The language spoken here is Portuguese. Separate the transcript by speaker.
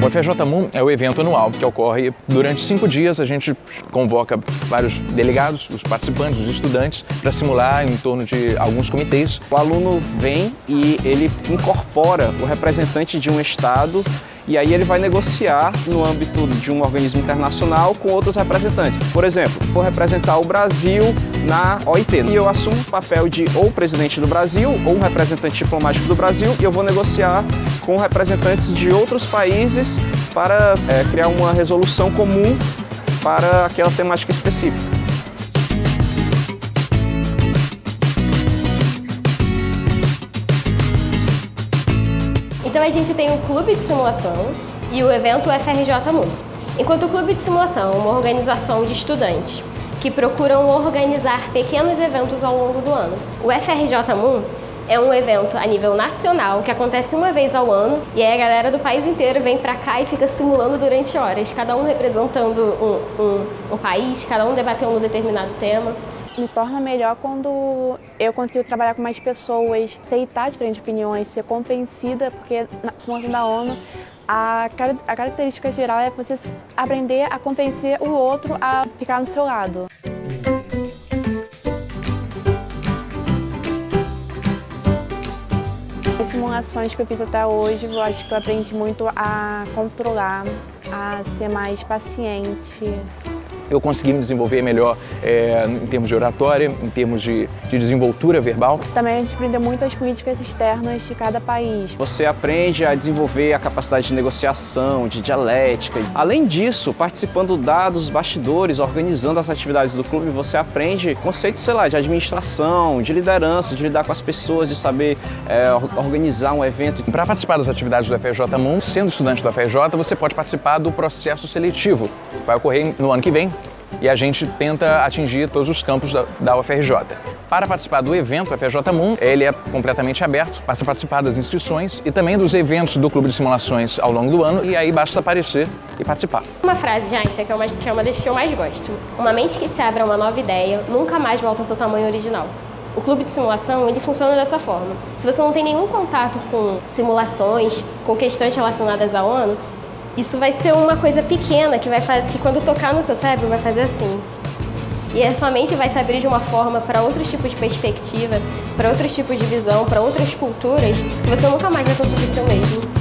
Speaker 1: O FJ Moon é o evento anual que ocorre durante cinco dias. A gente convoca vários delegados, os participantes, os estudantes, para simular em torno de alguns comitês.
Speaker 2: O aluno vem e ele incorpora o representante de um estado e aí ele vai negociar no âmbito de um organismo internacional com outros representantes. Por exemplo, vou representar o Brasil na OIT e eu assumo o papel de ou presidente do Brasil ou representante diplomático do Brasil e eu vou negociar com representantes de outros países para é, criar uma resolução comum para aquela temática específica.
Speaker 3: Então a gente tem o Clube de Simulação e o evento FRJ Mundo. Enquanto o Clube de Simulação é uma organização de estudantes que procuram organizar pequenos eventos ao longo do ano. O FRJ Moon é um evento a nível nacional que acontece uma vez ao ano e aí a galera do país inteiro vem pra cá e fica simulando durante horas, cada um representando um, um, um país, cada um debatendo um determinado tema
Speaker 4: me torna melhor quando eu consigo trabalhar com mais pessoas, aceitar diferentes opiniões, ser compreensida, porque na simulação da ONU a, a característica geral é você aprender a convencer o outro a ficar no seu lado. As simulações que eu fiz até hoje, eu acho que eu aprendi muito a controlar, a ser mais paciente,
Speaker 1: eu consegui me desenvolver melhor é, em termos de oratória, em termos de, de desenvoltura verbal.
Speaker 4: Também a gente aprendeu muito as políticas externas de cada país.
Speaker 2: Você aprende a desenvolver a capacidade de negociação, de dialética. Além disso, participando dados bastidores, organizando as atividades do clube, você aprende conceitos, sei lá, de administração, de liderança, de lidar com as pessoas, de saber é, organizar um evento.
Speaker 1: Para participar das atividades do FRJ Moon, sendo estudante do FRJ, você pode participar do processo seletivo. Vai ocorrer no ano que vem, e a gente tenta atingir todos os campos da, da UFRJ. Para participar do evento FRJ Moon, ele é completamente aberto, basta participar das inscrições e também dos eventos do Clube de Simulações ao longo do ano e aí basta aparecer e participar.
Speaker 3: Uma frase de Einstein que é uma, que é uma das que eu mais gosto. Uma mente que se abre a uma nova ideia nunca mais volta ao seu tamanho original. O clube de simulação ele funciona dessa forma. Se você não tem nenhum contato com simulações, com questões relacionadas à ONU, isso vai ser uma coisa pequena que vai fazer que quando tocar no seu cérebro vai fazer assim. E a sua mente vai se abrir de uma forma para outros tipos de perspectiva, para outros tipos de visão, para outras culturas, que você nunca mais vai conseguir ser o mesmo.